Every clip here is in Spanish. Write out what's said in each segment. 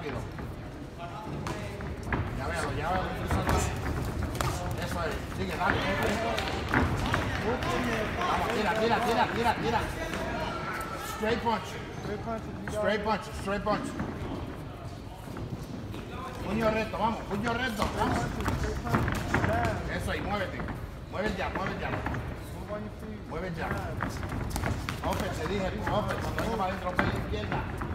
rápido. Ya véalo, ya véalo. Eso es. Sigue, dale. Vamos, tira, tira, tira, tira, tira. Straight punch. Straight punch. Straight punch. Puño recto, vamos, puño recto, vamos. Eso ahí, muévete. Mueve ya, mueve ya. Mueve ya. Open, te dije, open, cuando venga para adentro, open la izquierda.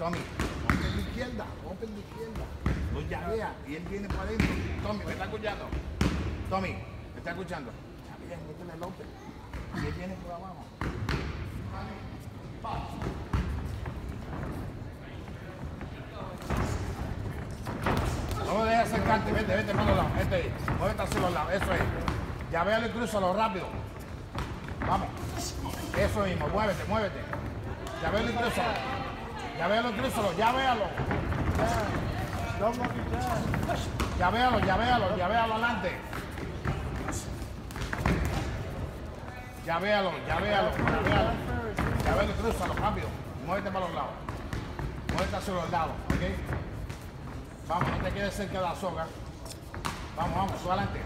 Tommy, open la izquierda, open la izquierda. Lo llavea y él viene para adentro. Tommy, ¿me está escuchando? Tommy, ¿me está escuchando? Bien, métele el open. Y él viene por abajo. No lo dejes acercarte, vete, vete para los lados, vete ahí. Muévete hacia los lados, eso es. Ya véalo y cruzalo rápido. Vamos. Eso mismo, muévete, muévete. Ya véalo y cruzalo. Ya véalo y cruzalo, ya véalo. Ya véalo, ya véalo, ya véalo adelante. Ya véalo, ya véalo, ya véalo. Ya véalo cruzalo rápido. Muévete para los lados. Muévete hacia los lados, ¿ok? Vamos, no te quedes cerca de la soga. Vamos, vamos, tú adelante.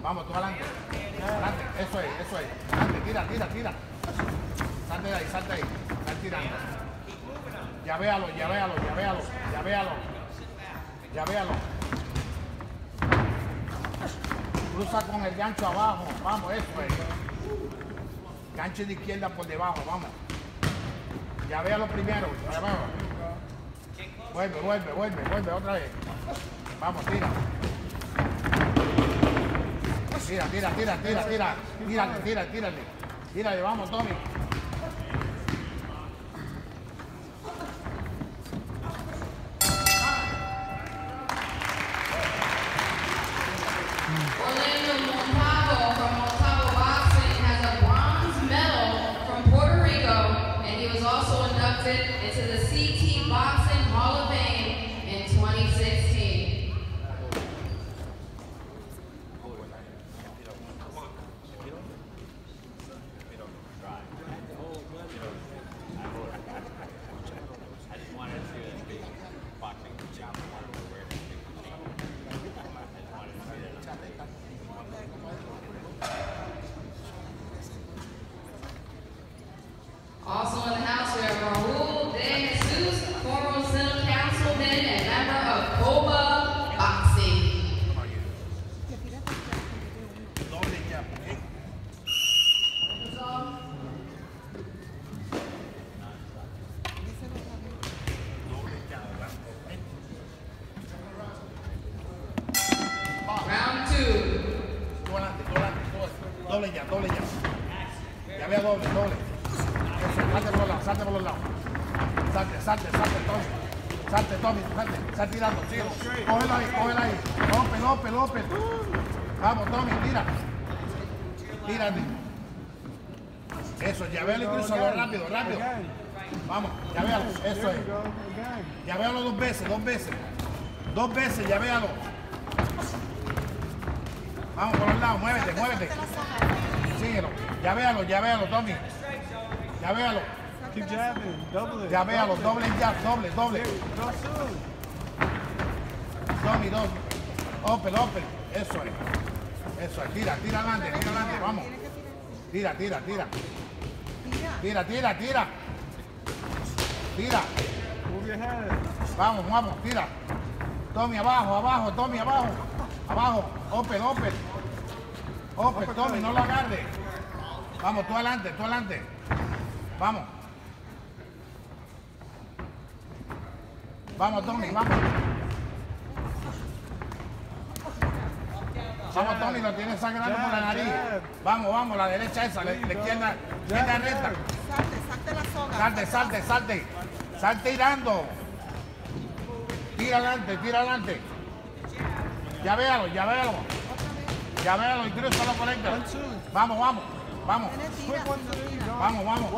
Vamos, tú adelante. Adelante, eso es, eso es. Adelante, tira, tira, tira. Salte de ahí, salte de ahí. Están tirando. Ya véalo, ya véalo, ya véalo, ya véalo. Ya véalo. Cruza con el gancho abajo. Vamos, eso es. Gancho de izquierda por debajo, vamos. Ya véalo primero. Ya véalo. Vuelve, vuelve, vuelve, vuelve otra vez. Vamos, tira. Tira, tira, tira, tira, tira. Tírale, tira, tírale. Tírale, vamos, Tommy. Into the CT Box. Vea doble, doble. Eso, salte por los lados, salte por los lados. Salte, salte, salte, Tommy. Salte, Tommy, salte, está tirando, síguelo. Cógelo ahí, cógelo ahí. Open, open, open. Vamos, Tommy, tira. Tírate. Eso, ya véalo y cruzalo rápido, rápido. Vamos, ya véalo, eso es. véalo dos veces, dos veces. Dos veces, ya véalo. Vamos por los lados, muévete, muévete. Síguelo. Ya véalo, ya véalo, Tommy. Ya véalo. Keep jabbing. Double it. Ya véalo, doble ya, doble, doble. Tommy, dos. Open, open. Eso es. Eso es. Tira, tira adelante, tira adelante, vamos. Tira, tira, tira. Tira, tira, tira. Tira. Vamos, vamos, tira. Tommy abajo, abajo, Tommy abajo. Abajo, open, open. Open, Tommy, no lo agarre. Vamos, tú adelante, tú adelante. Vamos. Vamos, Tommy, vamos. Vamos, Tommy, lo tienes sangrando por la nariz. Vamos, vamos, la derecha esa, la, la izquierda, izquierda recta. Salte, salte la soga. Salte, salte, salte. Salte tirando. Tira adelante, tira adelante. Ya véalo, ya véalo. Ya véalo y cruzalo por. Vamos, vamos, vamos. Vamos, vamos.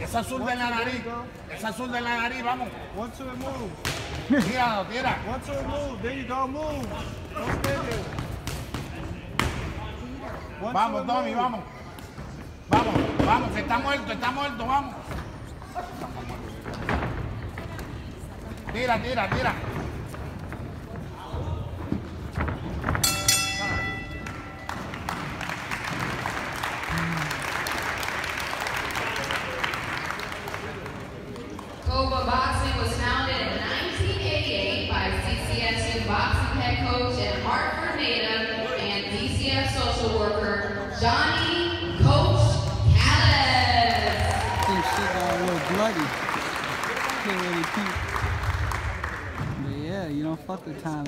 Es azul de la nariz. Es azul de la nariz, vamos. Tíralo, tira. Vamos, Tommy, vamos. Vamos, vamos, que está muerto, está muerto, vamos. Tira, tira, tira. But yeah, you don't fuck with time.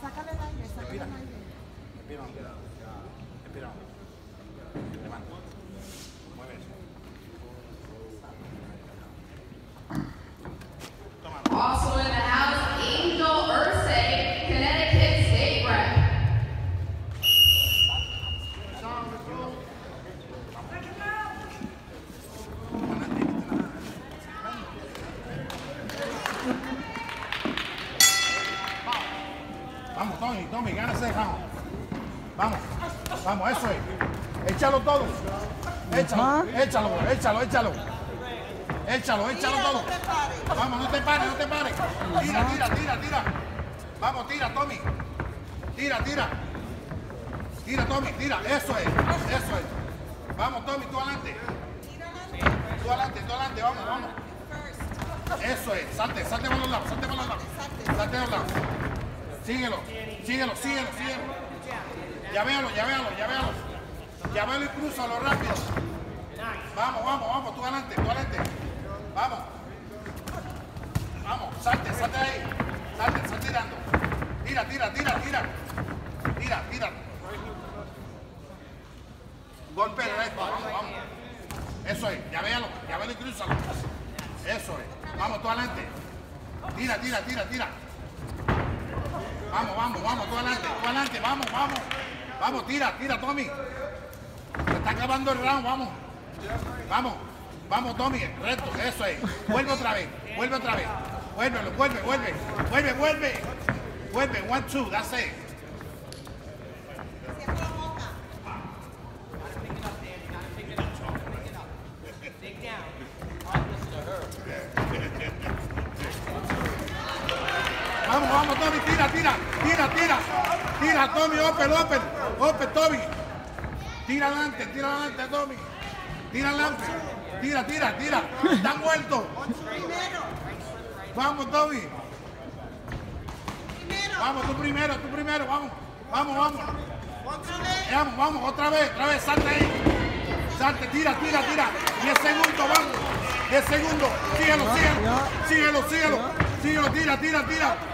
Sácale el aire, sácale el aire. Gana ese round. Vamos, vamos, eso es. Échalo todo. Échalo, échalo, échalo, échalo. Échalo, échalo todo. Vamos, no te pares, no te pares. Tira, tira, tira, tira. Vamos, tira, Tommy. Tira, tira. Tira, Tommy, tira. Eso es, eso es. Vamos, Tommy, tú adelante. Tú adelante, tú adelante, vamos, vamos. Eso es, salte, salte por los lados, salte por los lados. Salte por los lados. Síguelo, síguelo, síguelo, síguelo. Ya véalo, ya véalo, ya véalo. Ya véalo y crúzalo rápido. Vamos, vamos, vamos, tú adelante, tú adelante. Vamos. Vamos, salte, salte ahí. Salte, salte tirando. Tira, tira, tira, tira. Tira, tira. Golpe recto, vamos, vamos. Eso es, ya véalo, ya véalo y crúzalo. Eso es. Vamos, tú adelante. Tira, tira, tira, tira. Vamos, vamos, vamos, tú adelante, tú adelante, vamos, vamos. Vamos, tira, tira, Tommy. Se está acabando el round, vamos. Vamos, vamos, Tommy, recto, eso es. Vuelve otra vez, vuelve otra vez. Vuélvelo, vuelve, vuelve, vuelve, vuelve. Vuelve, one, two, that's it. Vamos, vamos, Tommy, tira, tira, tira, tira. Tira, Tommy, open, open, open, Tommy. Tira adelante, tira adelante, Tommy. Tira adelante. Tira, tira, tira. Está muerto. Vamos, Tommy. Vamos, tú primero, tú primero, vamos. Vamos, vamos. Vamos, vamos, otra vez, otra vez, salte ahí. Salte, tira, tira, tira. 10 segundos, vamos. 10 segundos. Síguelo, síguelo. Síguelo, síguelo. Síguelo, tira, tira, tira.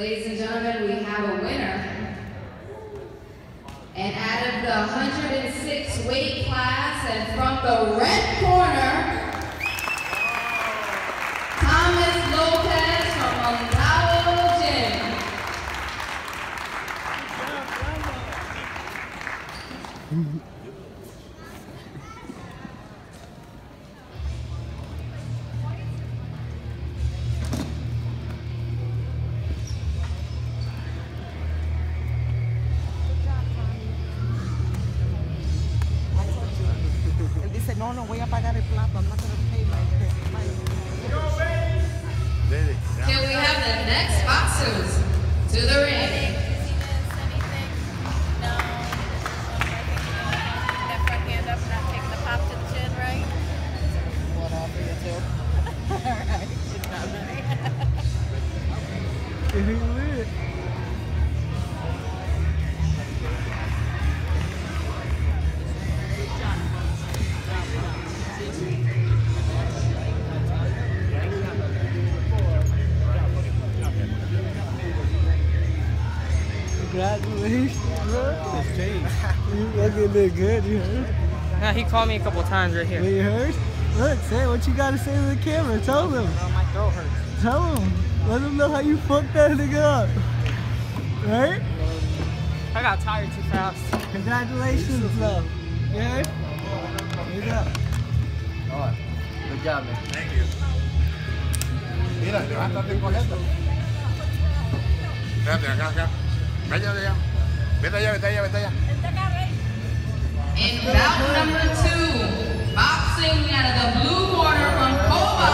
Ladies and gentlemen, we have a winner And out of the 106 weight class and from the red corner, Thomas Lopez from Montavo Gym. Él Congratulations, bro. It's changed. You looking look good, you heard? Yeah, he called me a couple times right here. You heard? Look, say what you gotta say to the camera. Tell them. My throat hurts. Tell them. Let them know how you fucked that nigga up. Right? I got tired too fast. Congratulations, though. You heard? Here you go. Alright. Good job, man. Thank you. Mira, levántate y cogete. Espérate, acá, acá. Vete allá. Vete allá, vete allá, vete allá. In round number two, boxing out of the blue corner from Cuba.